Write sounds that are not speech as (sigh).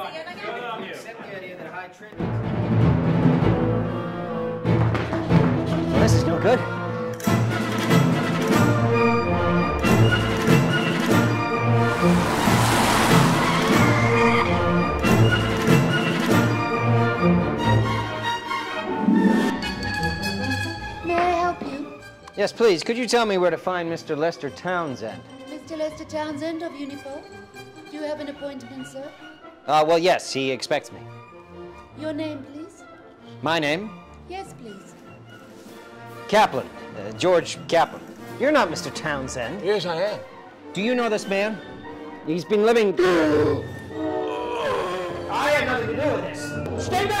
on you. Good. Accept the idea that high trend. Well, this is no good. May I help you? Yes, please. Could you tell me where to find Mr. Lester Townsend? Mr. Lester Townsend of UNIPO? Do you have an appointment, sir? Uh, well, yes, he expects me. Your name, please? My name? Yes, please. Kaplan. Uh, George Kaplan. You're not Mr. Townsend. Yes, I am. Do you know this man? He's been living. (gasps) I had nothing to do with this. Stay back!